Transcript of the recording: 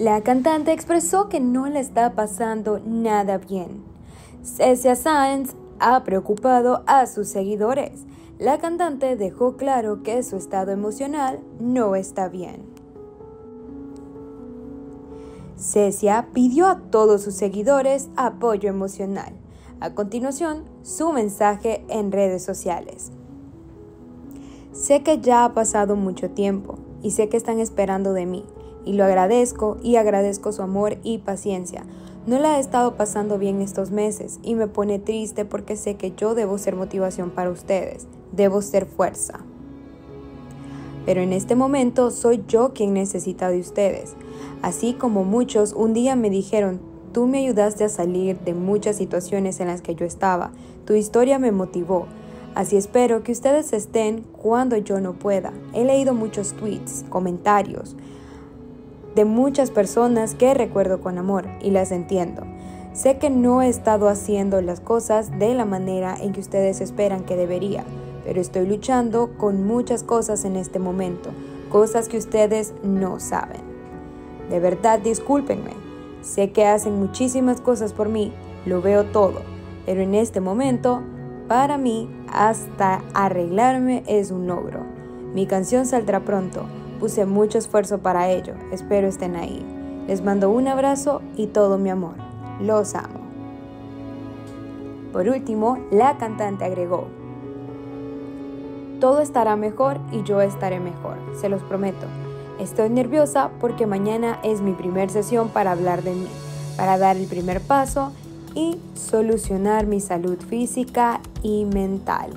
La cantante expresó que no le está pasando nada bien. Cecia Sáenz ha preocupado a sus seguidores. La cantante dejó claro que su estado emocional no está bien. Cecia pidió a todos sus seguidores apoyo emocional. A continuación, su mensaje en redes sociales. Sé que ya ha pasado mucho tiempo y sé que están esperando de mí y lo agradezco y agradezco su amor y paciencia. No la he estado pasando bien estos meses y me pone triste porque sé que yo debo ser motivación para ustedes, debo ser fuerza. Pero en este momento soy yo quien necesita de ustedes. Así como muchos un día me dijeron, tú me ayudaste a salir de muchas situaciones en las que yo estaba, tu historia me motivó. Así espero que ustedes estén cuando yo no pueda. He leído muchos tweets, comentarios, de muchas personas que recuerdo con amor y las entiendo. Sé que no he estado haciendo las cosas de la manera en que ustedes esperan que debería, pero estoy luchando con muchas cosas en este momento, cosas que ustedes no saben. De verdad, discúlpenme. Sé que hacen muchísimas cosas por mí, lo veo todo, pero en este momento, para mí, hasta arreglarme es un logro. Mi canción saldrá pronto Puse mucho esfuerzo para ello, espero estén ahí. Les mando un abrazo y todo mi amor. Los amo. Por último, la cantante agregó, todo estará mejor y yo estaré mejor, se los prometo. Estoy nerviosa porque mañana es mi primer sesión para hablar de mí, para dar el primer paso y solucionar mi salud física y mental.